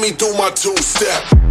me do my two step.